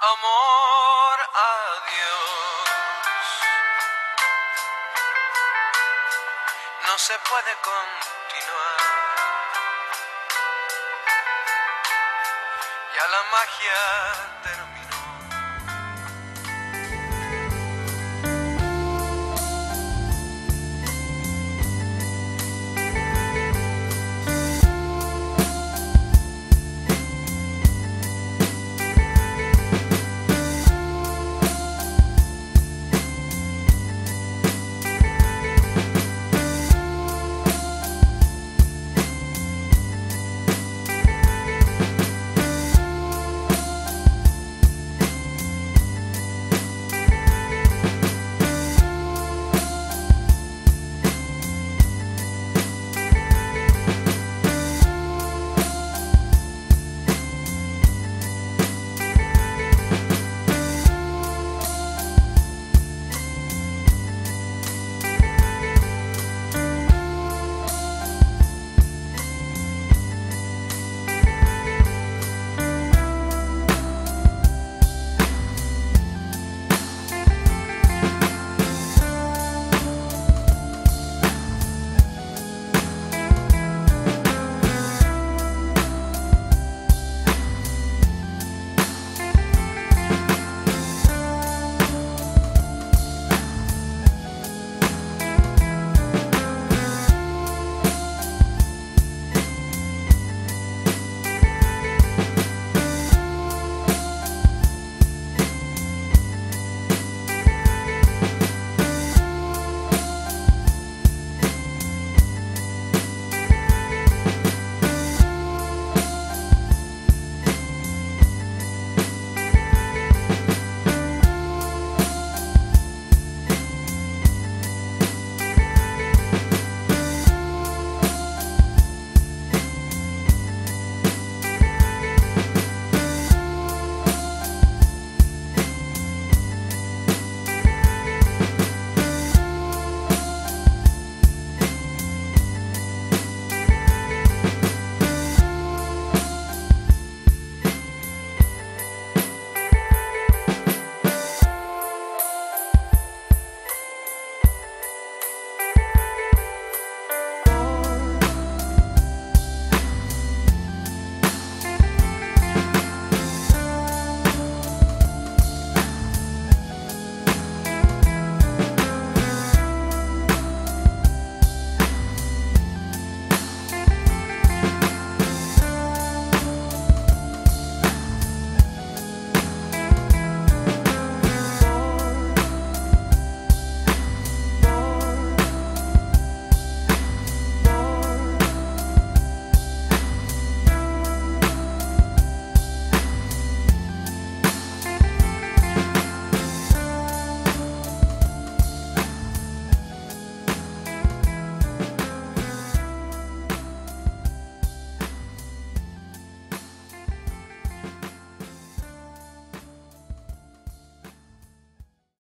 Amor a Dios. No se puede continuar. Ya la magia terminó.